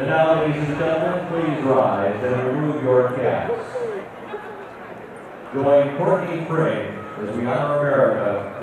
And now, ladies and gentlemen, please rise and remove your caps. Join Courtney Frame as we honor America